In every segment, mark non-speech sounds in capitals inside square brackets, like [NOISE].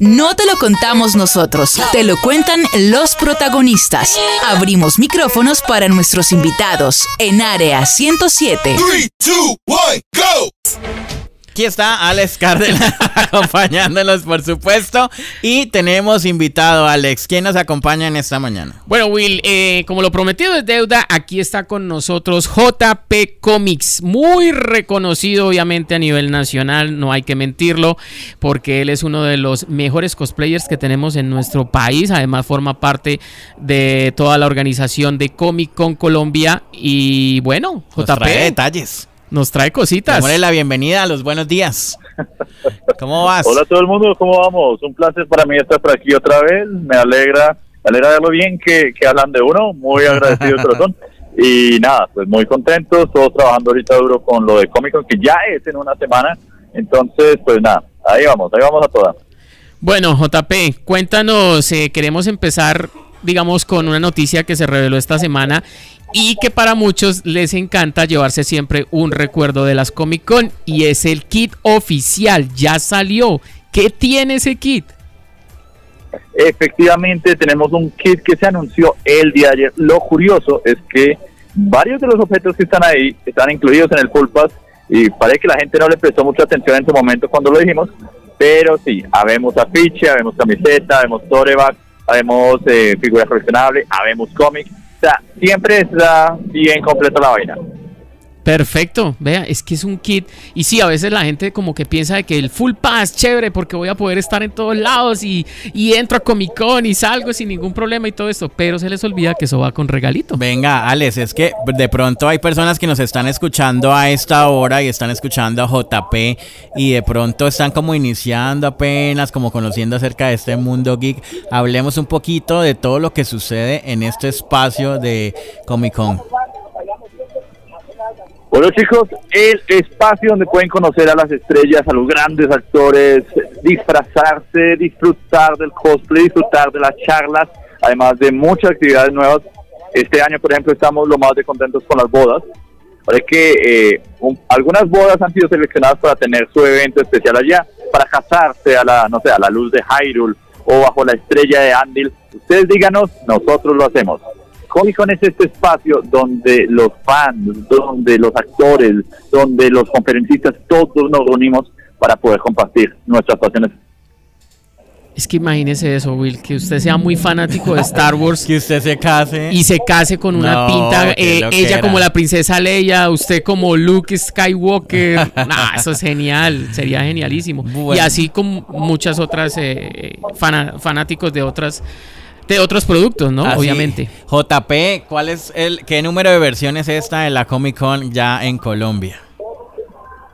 No te lo contamos nosotros, te lo cuentan los protagonistas. Abrimos micrófonos para nuestros invitados en Área 107. 3, 2, 1, go. Aquí está Alex Cárdenas [LAUGHS] acompañándonos, por supuesto. Y tenemos invitado Alex. ¿Quién nos acompaña en esta mañana? Bueno, Will, eh, como lo prometido es deuda, aquí está con nosotros JP Comics. Muy reconocido, obviamente, a nivel nacional. No hay que mentirlo, porque él es uno de los mejores cosplayers que tenemos en nuestro país. Además, forma parte de toda la organización de Comic Con Colombia. Y bueno, JP. detalles. Nos trae cositas. Démosle la bienvenida a los buenos días. ¿Cómo vas? Hola a todo el mundo, ¿cómo vamos? Un placer para mí estar por aquí otra vez. Me alegra, me alegra lo bien que, hablan de uno. Muy agradecido de corazón. [LAUGHS] Y nada, pues muy contentos, todos trabajando ahorita duro con lo de Comic Con, que ya es en una semana. Entonces, pues nada, ahí vamos, ahí vamos a todas. Bueno, JP, cuéntanos, eh, queremos empezar digamos, con una noticia que se reveló esta semana y que para muchos les encanta llevarse siempre un recuerdo de las Comic Con y es el kit oficial, ya salió. ¿Qué tiene ese kit? Efectivamente, tenemos un kit que se anunció el día de ayer. Lo curioso es que varios de los objetos que están ahí están incluidos en el Full Pass y parece que la gente no le prestó mucha atención en su momento cuando lo dijimos, pero sí, habemos afiche, habemos camiseta, habemos toreback, habemos eh, figuras coleccionables, habemos cómics o sea, siempre está bien completa la vaina. Perfecto, vea, es que es un kit. Y sí, a veces la gente como que piensa de que el full pass chévere porque voy a poder estar en todos lados y, entro a Comic Con y salgo sin ningún problema y todo esto. Pero se les olvida que eso va con regalito. Venga, Alex, es que de pronto hay personas que nos están escuchando a esta hora y están escuchando a JP y de pronto están como iniciando apenas, como conociendo acerca de este mundo geek. Hablemos un poquito de todo lo que sucede en este espacio de Comic Con. Bueno chicos, el espacio donde pueden conocer a las estrellas, a los grandes actores, disfrazarse, disfrutar del cosplay, disfrutar de las charlas, además de muchas actividades nuevas. Este año, por ejemplo, estamos lo más de contentos con las bodas. Parece que eh, algunas bodas han sido seleccionadas para tener su evento especial allá, para casarse a la, no sé, a la luz de Hyrule o bajo la estrella de Andil. Ustedes díganos, nosotros lo hacemos. Comic Con es este espacio donde los fans, donde los actores, donde los conferencistas, todos nos reunimos para poder compartir nuestras pasiones. Es que imagínese eso, Will, que usted sea muy fanático de Star Wars. [LAUGHS] que usted se case. Y se case con una pinta, eh, ella como la princesa Leia, usted como Luke Skywalker. [LAUGHS] nah, eso es genial, sería genialísimo. Y así con muchas otras eh, fanáticos de otras de otros productos, ¿no? Obviamente. JP, ¿cuál es el qué número de versiones está en la Comic Con ya en Colombia?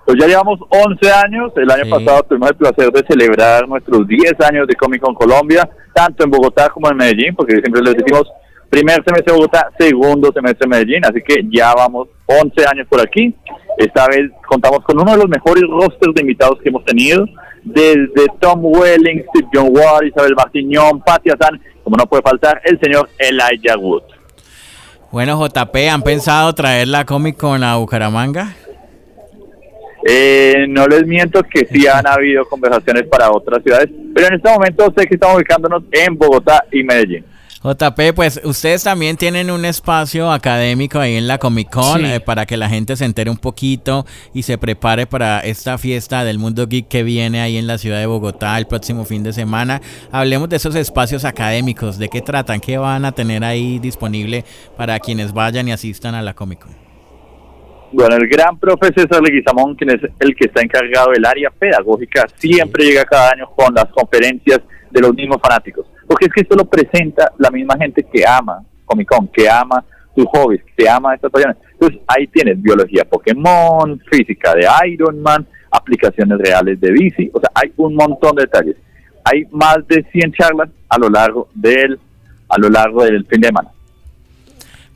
Pues ya llevamos 11 años. El año pasado tuvimos el placer de celebrar nuestros 10 años de Comic Con Colombia, tanto en Bogotá como en Medellín, porque siempre les decimos primer semestre Bogotá, segundo semestre Medellín, así que ya vamos 11 años por aquí. Esta vez contamos con uno de los mejores rosters de invitados que hemos tenido, desde Tom Welling, Steve John Ward, Isabel Martiñón, Patti Azan como no puede faltar, el señor Elijah Wood. Bueno, JP, ¿han pensado traer la Comic Con a Bucaramanga? Eh, no les miento que sí [LAUGHS] han habido conversaciones para otras ciudades, pero en este momento sé que estamos ubicándonos en Bogotá y Medellín. JP, pues ustedes también tienen un espacio académico ahí en la Comic Con eh, para que la gente se entere un poquito y se prepare para esta fiesta del mundo geek que viene ahí en la ciudad de Bogotá el próximo fin de semana. Hablemos de esos espacios académicos, de qué tratan, qué van a tener ahí disponible para quienes vayan y asistan a la Comic Con. Bueno, el gran profesor Leguizamón, quien es el que está encargado del área pedagógica, siempre llega cada año con las conferencias de los mismos fanáticos porque es que esto lo presenta la misma gente que ama Comic Con, que ama sus hobbies, que ama estas pasiones. Entonces ahí tienes biología Pokémon, física de Iron Man, aplicaciones reales de bici, o sea, hay un montón de detalles. Hay más de 100 charlas a lo largo del a lo largo del fin de semana.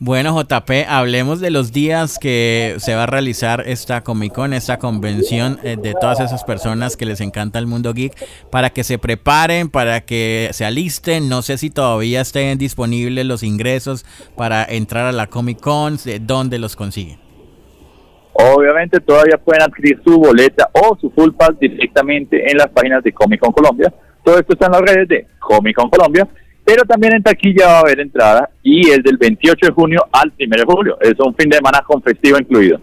Bueno, JP, hablemos de los días que se va a realizar esta Comic Con, esta convención eh, de todas esas personas que les encanta el mundo geek, para que se preparen, para que se alisten. No sé si todavía estén disponibles los ingresos para entrar a la Comic Con, ¿dónde los consiguen? Obviamente todavía pueden adquirir su boleta o su full pass directamente en las páginas de Comic Con Colombia Todo esto está en las redes de Comic Con Colombia, pero también en taquilla va a haber entrada y es del 28 de junio al 1 de julio. Es un fin de semana con festivo incluido.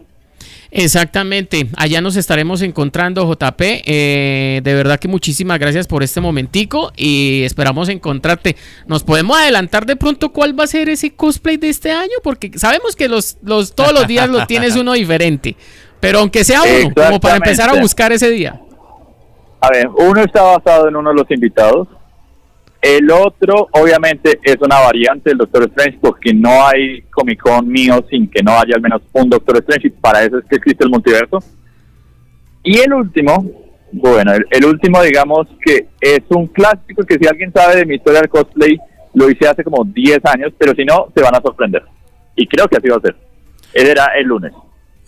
Exactamente, allá nos estaremos encontrando, JP. Eh, de verdad que muchísimas gracias por este momentico y esperamos encontrarte. ¿Nos podemos adelantar de pronto cuál va a ser ese cosplay de este año? Porque sabemos que los, los todos los días lo tienes uno diferente, pero aunque sea uno, como para empezar a buscar ese día. A ver, uno está basado en uno de los invitados. El otro, obviamente, es una variante del Doctor Strange, porque no hay Comic Con mío sin que no haya al menos un Doctor Strange, y para eso es que existe el multiverso. Y el último, bueno, el, último, digamos que es un clásico que si alguien sabe de mi historia del cosplay, lo hice hace como 10 años, pero si no, se van a sorprender. Y creo que así va a ser. Él era el lunes.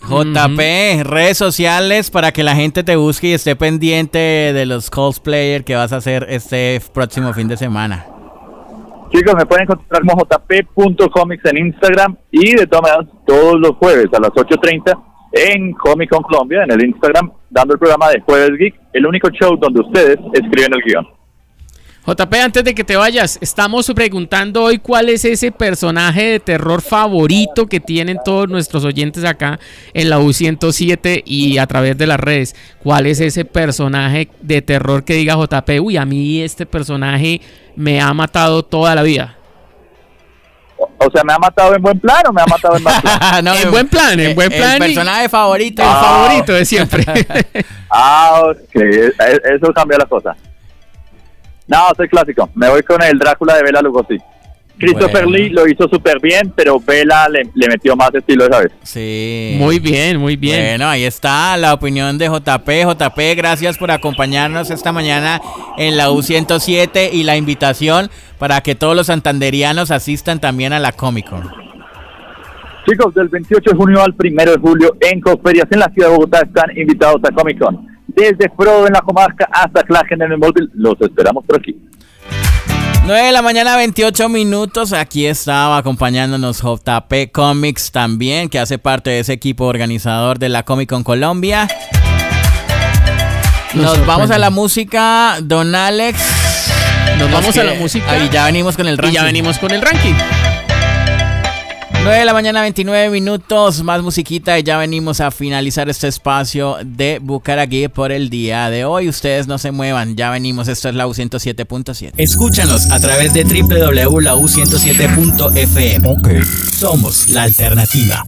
JP, redes sociales para que la gente te busque y esté pendiente de los cosplayers que vas a hacer este próximo fin de semana. Chicos, me pueden encontrar como jp.comics en Instagram y de todas maneras todos los jueves a las 8.30 en Comic Con Colombia, en el Instagram, dando el programa de Jueves Geek, el único show donde ustedes escriben el guion. JP, antes de que te vayas, estamos preguntando hoy cuál es ese personaje de terror favorito que tienen todos nuestros oyentes acá en la U107 y a través de las redes. ¿Cuál es ese personaje de terror que diga JP? Uy, a mí este personaje me ha matado toda la vida. O sea, ¿me ha matado en buen plan o me ha matado en mal [LAUGHS] plan? en buen plan, en buen plan. El personaje favorito. El favorito de siempre. [LAUGHS] ah, ok. E-, eso cambia la cosa. No, soy clásico. Me voy con el Drácula de Bela Lugosi. Christopher Lee lo hizo súper bien, pero Vela le, metió más estilo esa vez. Sí. Muy bien, muy bien. Bueno, ahí está la opinión de JP. JP, gracias por acompañarnos esta mañana en la U107 y la invitación para que todos los santanderianos asistan también a la Comic Con. Chicos, del 28 de junio al 1 de julio en Cosferias en la ciudad de Bogotá están invitados a Comic Con desde Frodo en la comarca hasta Klagen en el móvil. Los esperamos por aquí. 9 de la mañana, 28 minutos. Aquí estaba acompañándonos JP Comics también, que hace parte de ese equipo organizador de la Comic Con Colombia. Nos vamos a la música, don Alex. Nos vamos a la música. Y ya venimos con el ranking. Y ya venimos con el ranking. 9 de la mañana, 29 minutos, más musiquita y ya venimos a finalizar este espacio de Bucaragui por el día de hoy. Ustedes no se muevan, ya venimos, esto es la U107.7. Escúchanos a través de www.lau107.fm. Ok. Somos la alternativa.